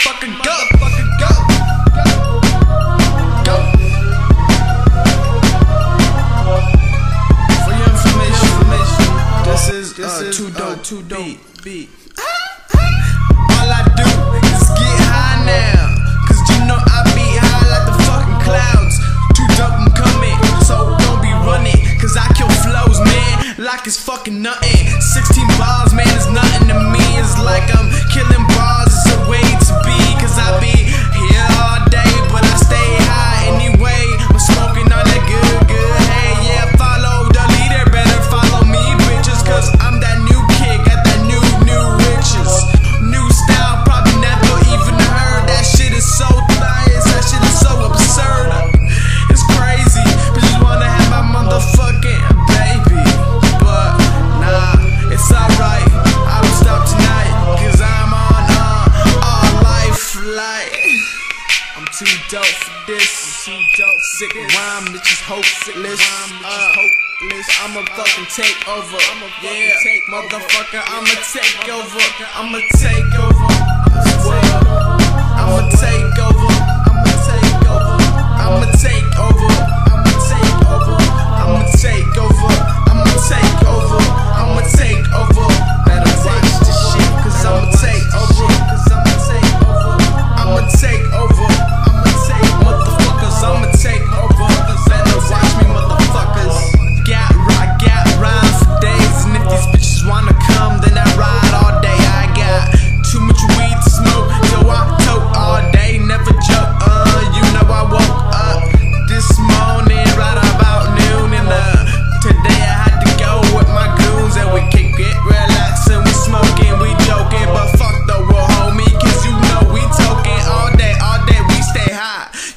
motherfucker, go. Go. For your information, this is this uh, is too dope, too dope beat. All I do is get high now, cause you know I be high like the fucking clouds. Too dope, I'm coming, so don't be running, cause I kill flows, man, like it's fucking nothing. Dope for this. Too dope. Sick rhyme, bitches hopeless. Uh, hopeless. I'ma fucking take over. yeah, motherfucker, I'ma take over. I'ma take over. I'ma take over. I'ma take over. I'ma take over.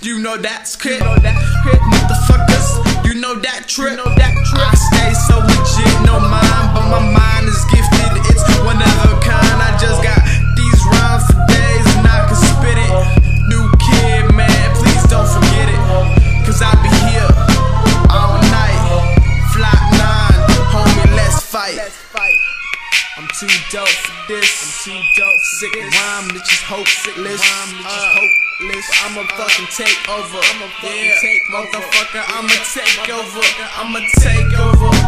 You know that's crit, motherfuckers, you know that trip, I stay so legit, no mind, but my mind is gifted, it's one of a kind. I just got these rhymes for days, and I can spit it. New kid, man, please don't forget it, cause I be here all night. Flat nine, homie, let's fight. I'm too dope for this. I'm too dope. Sick rhyme, bitches hopeless. Uh, hopeless. I'ma fucking take list. I'ma fucking take over. I'ma fucking yeah. take over. Motherfucker, I'ma take over. I'ma take over.